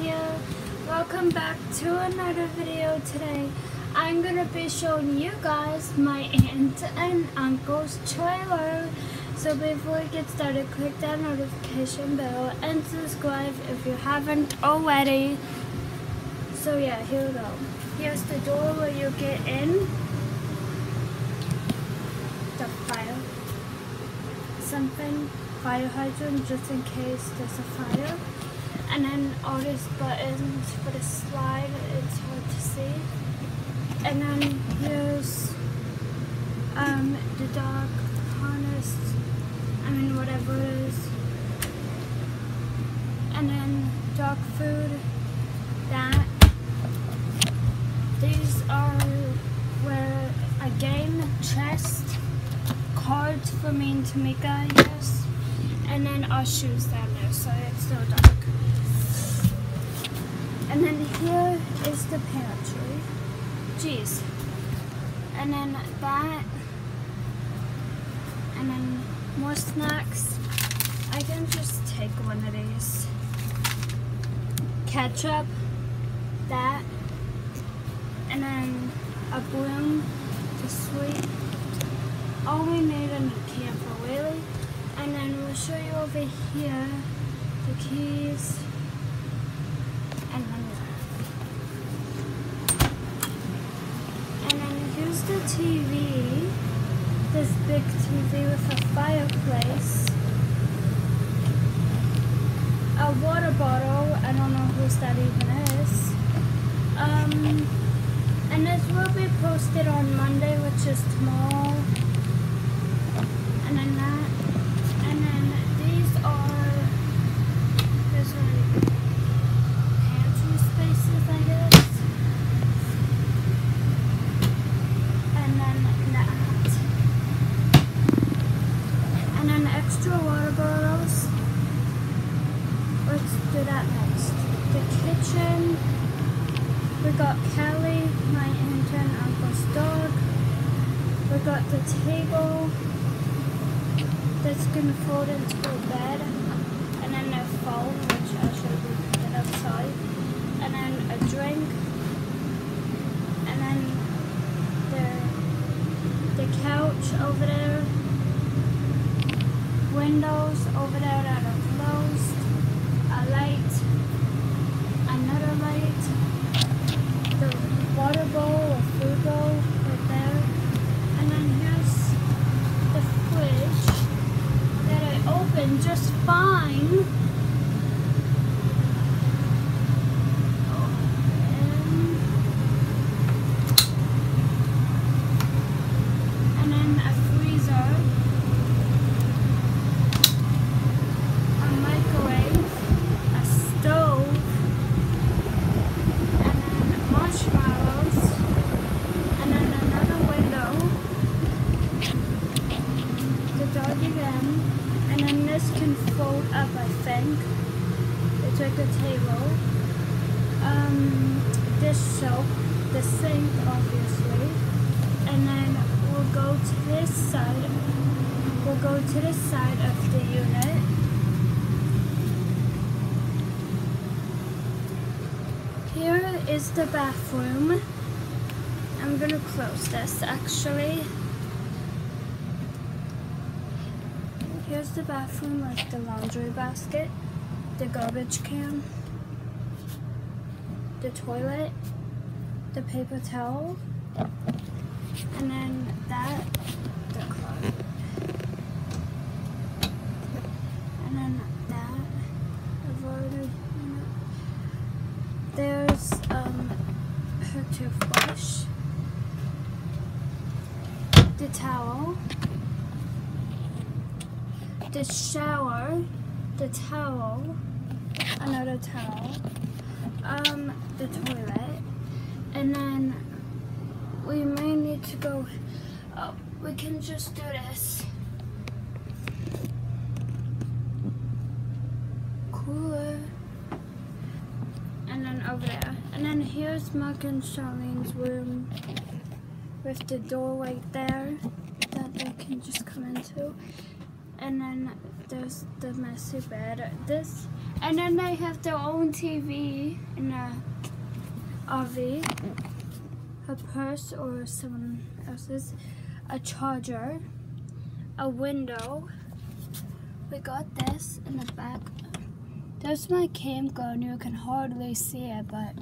here. Welcome back to another video today. I'm to be showing you guys my aunt and uncle's trailer. So before we get started, click that notification bell and subscribe if you haven't already. So yeah, here we go. Here's the door where you get in. The fire. Something fire hydrant just in case there's a fire. And then all these buttons for the slide, it's hard to see. And then here's um, the dog harness, I mean whatever it is. And then dog food, that. These are where a game, chest, cards for me and Tamika, I guess and then our shoes down there, so it's so dark. And then here is the pantry. Jeez. And then that, and then more snacks. I can just take one of these. Ketchup, that, and then a broom to sweep. All we need in the camper, really. And then we'll show you over here the keys and then And then here's the TV. This big TV with a fireplace. A water bottle. I don't know whose that even is. Um, and this will be posted on Monday, which is tomorrow. And then that. And then these are there's like pantry spaces, I guess. And then that. And then extra water bottles. Let's do that next. The kitchen. We got Kelly, my aunt and uncle's dog. We got the table that's gonna fold into a bed, and then a phone, which I should have outside, and then a drink, and then the the couch over there, windows over there that are closed, a light, another light, the water bowl or food bowl right there, and then here's the fridge that I opened just fine. And then a freezer, a microwave, a stove, and then marshmallows, and then another window the dog again, and then this can fold I think. It's like a table. Um, this shelf, the sink, obviously, and then we'll go to this side. We'll go to this side of the unit. Here is the bathroom. I'm gonna close this actually. Here's the bathroom like the laundry basket, the garbage can, the toilet, the paper towel, and then that, the closet. And then that, I've already, you know. There's um, her toothbrush, the towel, the shower, the towel, another towel, um, the toilet, and then we may need to go, oh, we can just do this. Cooler. And then over there. And then here's Mark and Charlene's room with the door right there that they can just come into. And then there's the messy bed. This And then they have their own TV in a RV, a purse or someone else's, a charger, a window. We got this in the back. There's my campground. You can hardly see it, but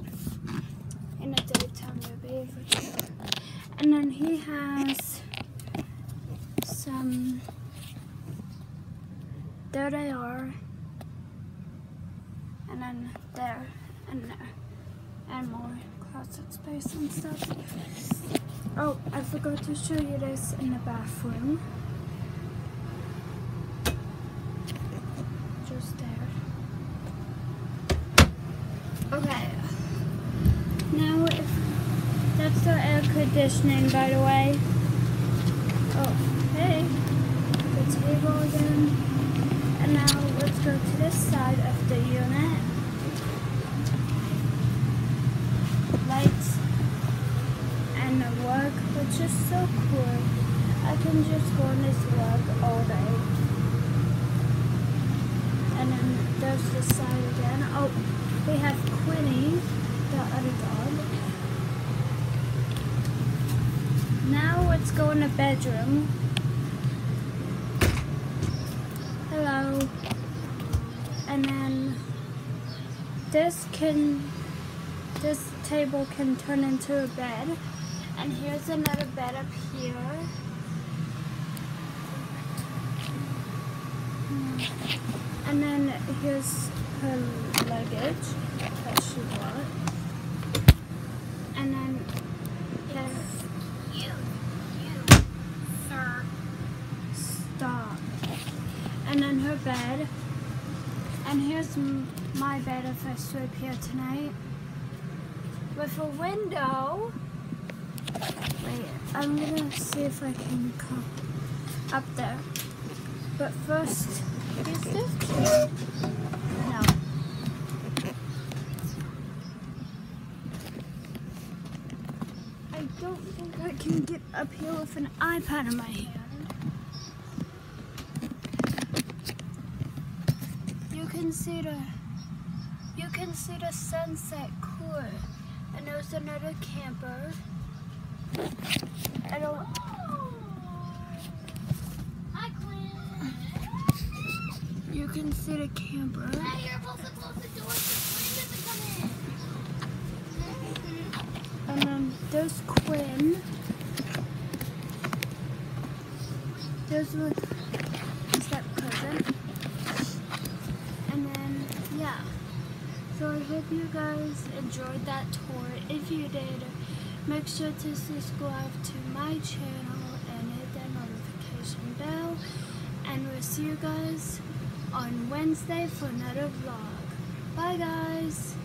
in the daytime you'll be able to. And then he has some. There they are and then there and there and more closet space and stuff. Oh, I forgot to show you this in the bathroom. Just there. Okay. Now if that's the air conditioning by the way. Oh, hey. The table again. Now let's go to this side of the unit. Lights and the work, which is so cool. I can just go on this work all day. And then there's this side again. Oh, we have Quinny, the other dog. Now let's go in the bedroom. Hello. And then this can, this table can turn into a bed. And here's another bed up here. And then here's her luggage that she bought. And then, yes. You, you, sir. Stop. And then her bed. And here's my bed if I sleep here tonight. With a window. Wait, I'm gonna see if I can come up there. But first, is this? No. I don't think I can get up here with an iPad in my hand. You can see the you can see the sunset cool. And there's another camper. Hi, Quinn. you can see the camper. Hey, you're supposed to close the door so Quinn doesn't come in. And then there's Quinn. There's my step cousin. And then, yeah. So I hope you guys enjoyed that tour. If you did, make sure to subscribe to my channel and hit that notification bell. And we'll see you guys on Wednesday for another vlog. Bye guys!